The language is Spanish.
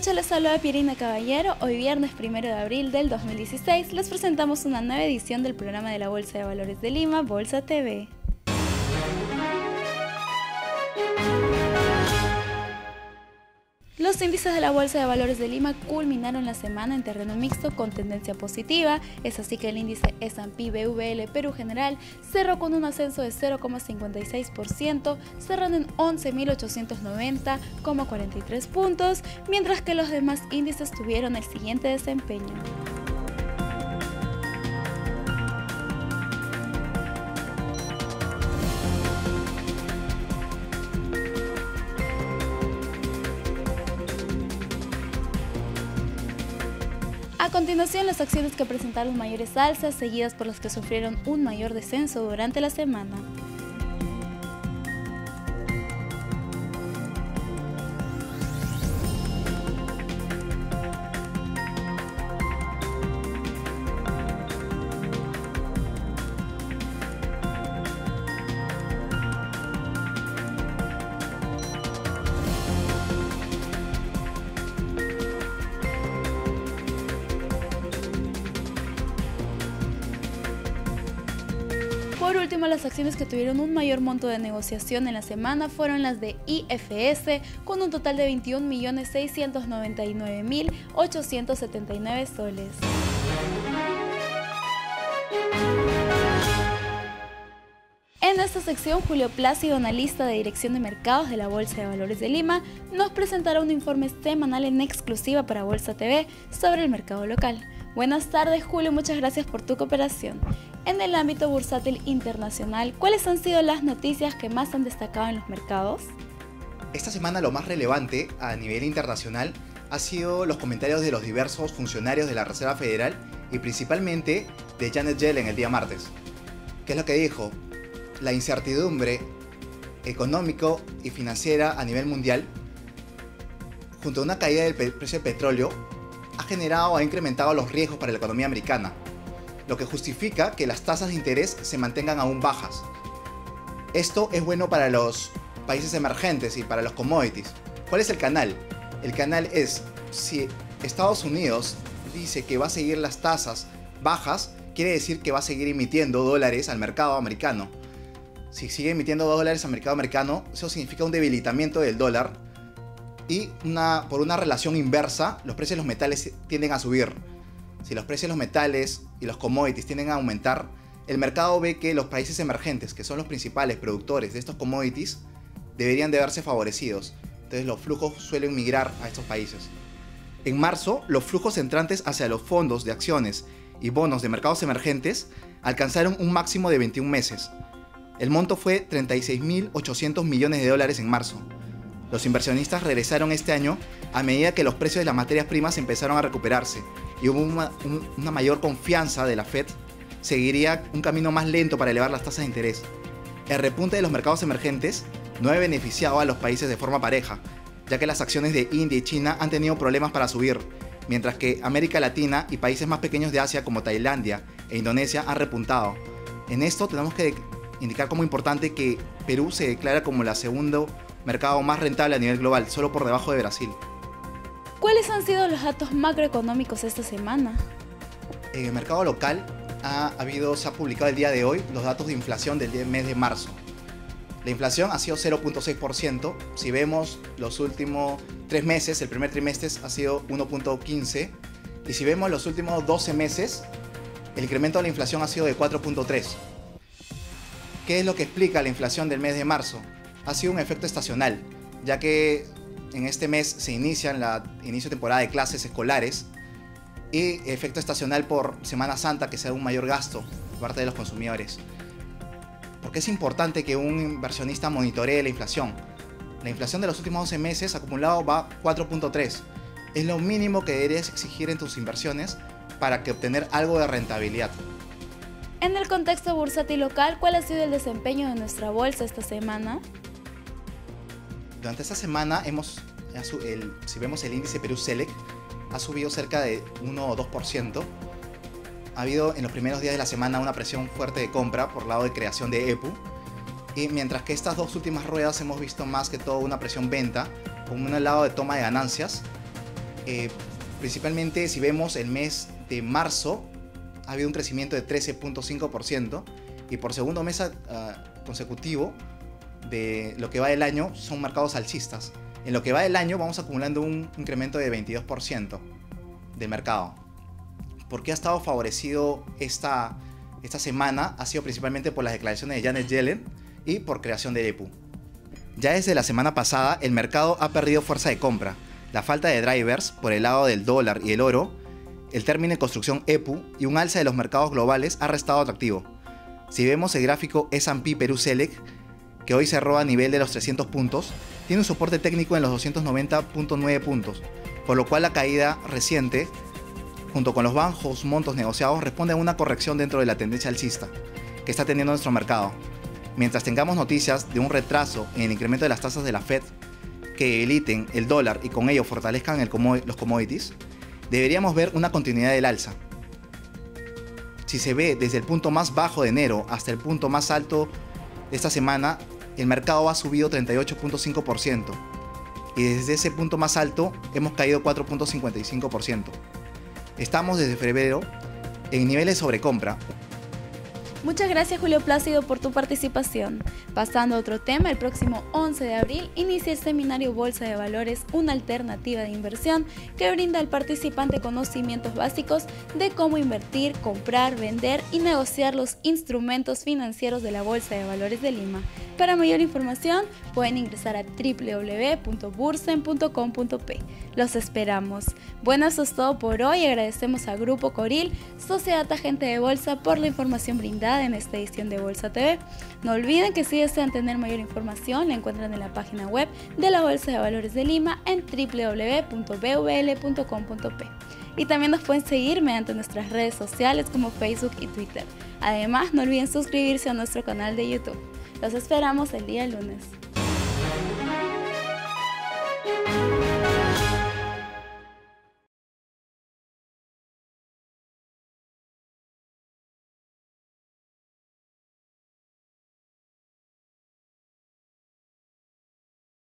noches, les saluda Pierina Caballero. Hoy viernes 1 de abril del 2016 les presentamos una nueva edición del programa de la Bolsa de Valores de Lima, Bolsa TV. Los índices de la Bolsa de Valores de Lima culminaron la semana en terreno mixto con tendencia positiva. Es así que el índice S&P BVL Perú General cerró con un ascenso de 0,56%, cerrando en 11.890,43 puntos, mientras que los demás índices tuvieron el siguiente desempeño. A continuación, las acciones que presentaron mayores alzas, seguidas por las que sufrieron un mayor descenso durante la semana. Por último, las acciones que tuvieron un mayor monto de negociación en la semana fueron las de IFS, con un total de 21.699.879 soles. En esta sección, Julio Plácido, analista de Dirección de Mercados de la Bolsa de Valores de Lima, nos presentará un informe semanal en exclusiva para Bolsa TV sobre el mercado local. Buenas tardes, Julio, muchas gracias por tu cooperación. En el ámbito bursátil internacional, ¿cuáles han sido las noticias que más han destacado en los mercados? Esta semana lo más relevante a nivel internacional ha sido los comentarios de los diversos funcionarios de la Reserva Federal y principalmente de Janet Yellen el día martes. ¿Qué es lo que dijo? La incertidumbre económico y financiera a nivel mundial, junto a una caída del precio del petróleo, ha generado ha incrementado los riesgos para la economía americana, lo que justifica que las tasas de interés se mantengan aún bajas. Esto es bueno para los países emergentes y para los commodities. ¿Cuál es el canal? El canal es si Estados Unidos dice que va a seguir las tasas bajas, quiere decir que va a seguir emitiendo dólares al mercado americano. Si sigue emitiendo dólares al mercado americano, eso significa un debilitamiento del dólar y por una relación inversa, los precios de los metales tienden a subir. Si los precios de los metales y los commodities tienden a aumentar, el mercado ve que los países emergentes, que son los principales productores de estos commodities, deberían de verse favorecidos. Entonces los flujos suelen migrar a estos países. En marzo, los flujos entrantes hacia los fondos de acciones y bonos de mercados emergentes alcanzaron un máximo de 21 meses. El monto fue 36.800 millones de dólares en marzo, los inversionistas regresaron este año a medida que los precios de las materias primas empezaron a recuperarse y hubo una, mayor confianza de la Fed, seguiría un camino más lento para elevar las tasas de interés. El repunte de los mercados emergentes no ha beneficiado a los países de forma pareja, ya que las acciones de India y China han tenido problemas para subir, mientras que América Latina y países más pequeños de Asia como Tailandia e Indonesia han repuntado. En esto tenemos que indicar como importante que Perú se declara como la segunda mercado más rentable a nivel global, solo por debajo de Brasil. ¿Cuáles han sido los datos macroeconómicos esta semana? En el mercado local ha habido, se ha publicado el día de hoy los datos de inflación del mes de marzo. La inflación ha sido 0.6%. Si vemos los últimos tres meses, el primer trimestre ha sido 1.15%. Y si vemos los últimos 12 meses, el incremento de la inflación ha sido de 4.3%. ¿Qué es lo que explica la inflación del mes de marzo? Ha sido un efecto estacional, ya que en este mes se inicia la inicio de temporada de clases escolares y efecto estacional por Semana Santa que sea un mayor gasto por parte de los consumidores. Porque es importante que un inversionista monitoree la inflación. La inflación de los últimos 12 meses acumulado va 4.3. Es lo mínimo que deberías exigir en tus inversiones para que obtener algo de rentabilidad. En el contexto bursátil local, ¿cuál ha sido el desempeño de nuestra bolsa esta semana? Durante esta semana hemos, si vemos el índice Perú Select, ha subido cerca de 1 o 2%. Ha habido en los primeros días de la semana una presión fuerte de compra por lado de creación de EPU. Y mientras que estas dos últimas ruedas hemos visto más que todo una presión venta, con un lado de toma de ganancias. Eh, principalmente si vemos el mes de marzo, ha habido un crecimiento de 13.5% y por segundo mes ah, consecutivo de lo que va del año son mercados alcistas. En lo que va del año vamos acumulando un incremento de 22% de mercado. ¿Por qué ha estado favorecido esta, esta semana? Ha sido principalmente por las declaraciones de Janet Yellen y por creación de EPU. Ya desde la semana pasada el mercado ha perdido fuerza de compra. La falta de drivers por el lado del dólar y el oro, el término de construcción EPU y un alza de los mercados globales ha restado atractivo. Si vemos el gráfico S&P Perú Select, que hoy cerró a nivel de los 300 puntos, tiene un soporte técnico en los 290.9 puntos, por lo cual la caída reciente, junto con los bajos montos negociados, responde a una corrección dentro de la tendencia alcista que está teniendo nuestro mercado. Mientras tengamos noticias de un retraso en el incremento de las tasas de la Fed que eliten el dólar y con ello fortalezcan los commodities, deberíamos ver una continuidad del alza. Si se ve desde el punto más bajo de enero hasta el punto más alto esta semana, el mercado ha subido 38.5% y desde ese punto más alto hemos caído 4.55%. Estamos desde febrero en niveles de sobrecompra, Muchas gracias Julio Plácido por tu participación. Pasando a otro tema, el próximo 11 de abril inicia el seminario Bolsa de Valores, una alternativa de inversión que brinda al participante conocimientos básicos de cómo invertir, comprar, vender y negociar los instrumentos financieros de la Bolsa de Valores de Lima. Para mayor información pueden ingresar a www.bursen.com.p. Los esperamos. Bueno, eso es todo por hoy. Agradecemos a Grupo Coril, Sociedad Agente de Bolsa, por la información brindada en esta edición de Bolsa TV. No olviden que si desean tener mayor información, la encuentran en la página web de la Bolsa de Valores de Lima en www.bvl.com.p. Y también nos pueden seguir mediante nuestras redes sociales como Facebook y Twitter. Además, no olviden suscribirse a nuestro canal de YouTube. Los esperamos el día lunes.